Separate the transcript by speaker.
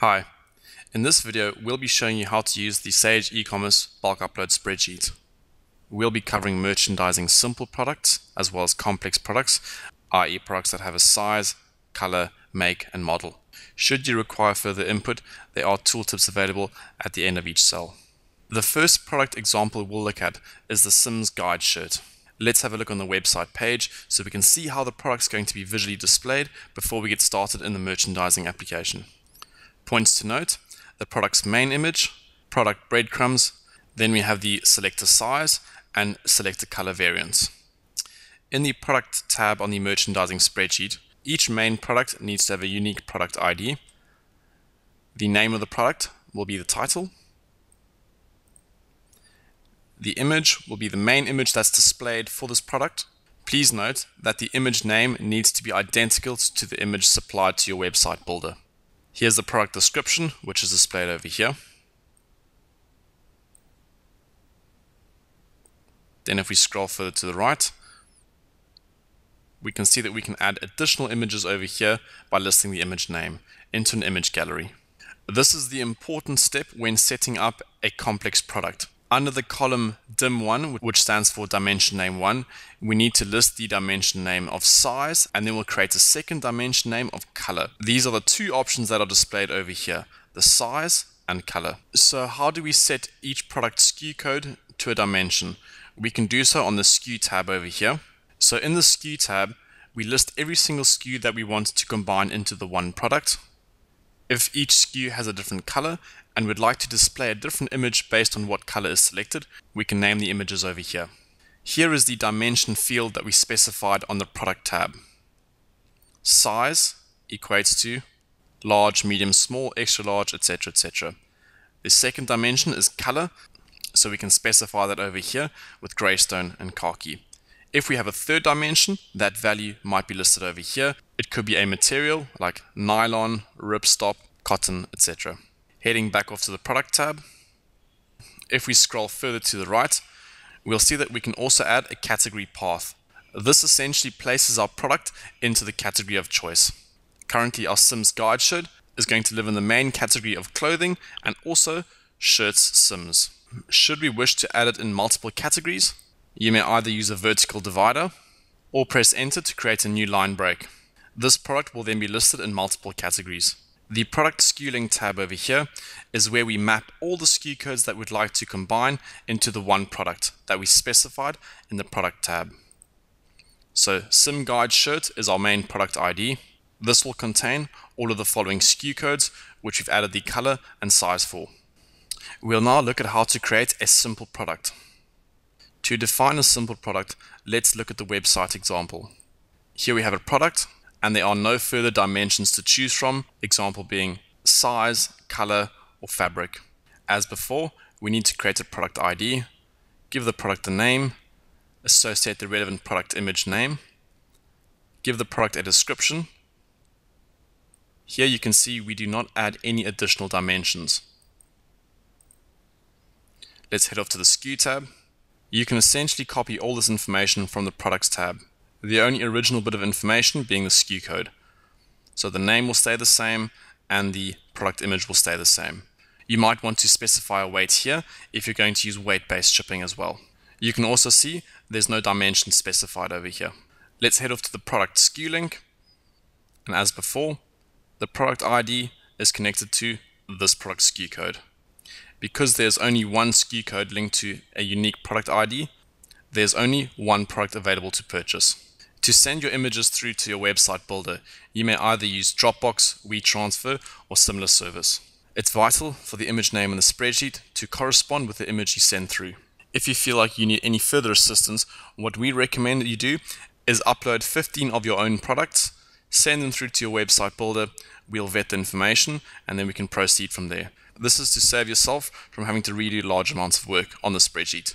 Speaker 1: Hi, in this video we'll be showing you how to use the Sage e-commerce bulk upload spreadsheet. We'll be covering merchandising simple products as well as complex products, i.e. products that have a size, color, make and model. Should you require further input, there are tooltips available at the end of each cell. The first product example we'll look at is the Sims Guide shirt. Let's have a look on the website page so we can see how the product is going to be visually displayed before we get started in the merchandising application. Points to note, the product's main image, product breadcrumbs, then we have the selector size and selector color variants. In the product tab on the merchandising spreadsheet, each main product needs to have a unique product ID. The name of the product will be the title. The image will be the main image that's displayed for this product. Please note that the image name needs to be identical to the image supplied to your website builder. Here's the product description, which is displayed over here. Then if we scroll further to the right, we can see that we can add additional images over here by listing the image name into an image gallery. This is the important step when setting up a complex product. Under the column dim1, which stands for dimension name 1, we need to list the dimension name of size and then we'll create a second dimension name of color. These are the two options that are displayed over here, the size and color. So how do we set each product SKU code to a dimension? We can do so on the SKU tab over here. So in the SKU tab, we list every single SKU that we want to combine into the one product. If each SKU has a different color and we'd like to display a different image based on what color is selected, we can name the images over here. Here is the dimension field that we specified on the product tab. Size equates to large, medium, small, extra large, etc. etc. The second dimension is color, so we can specify that over here with graystone and khaki. If we have a third dimension, that value might be listed over here. It could be a material like nylon, ripstop, cotton, etc. Heading back off to the product tab, if we scroll further to the right, we'll see that we can also add a category path. This essentially places our product into the category of choice. Currently our Sims Guide shirt is going to live in the main category of clothing and also shirts Sims. Should we wish to add it in multiple categories, you may either use a vertical divider or press enter to create a new line break. This product will then be listed in multiple categories. The product SKU link tab over here is where we map all the SKU codes that we'd like to combine into the one product that we specified in the product tab. So Sim Guide Shirt is our main product ID. This will contain all of the following SKU codes which we've added the color and size for. We'll now look at how to create a simple product. To define a simple product, let's look at the website example. Here we have a product and there are no further dimensions to choose from, example being size, color, or fabric. As before, we need to create a product ID, give the product a name, associate the relevant product image name, give the product a description. Here you can see we do not add any additional dimensions. Let's head off to the SKU tab you can essentially copy all this information from the Products tab, the only original bit of information being the SKU code. So the name will stay the same and the product image will stay the same. You might want to specify a weight here if you're going to use weight-based shipping as well. You can also see there's no dimension specified over here. Let's head off to the product SKU link. And as before, the product ID is connected to this product SKU code because there's only one SKU code linked to a unique product ID, there's only one product available to purchase. To send your images through to your website builder, you may either use Dropbox, WeTransfer, or similar service. It's vital for the image name in the spreadsheet to correspond with the image you send through. If you feel like you need any further assistance, what we recommend that you do is upload 15 of your own products, send them through to your website builder, we'll vet the information, and then we can proceed from there. This is to save yourself from having to redo large amounts of work on the spreadsheet.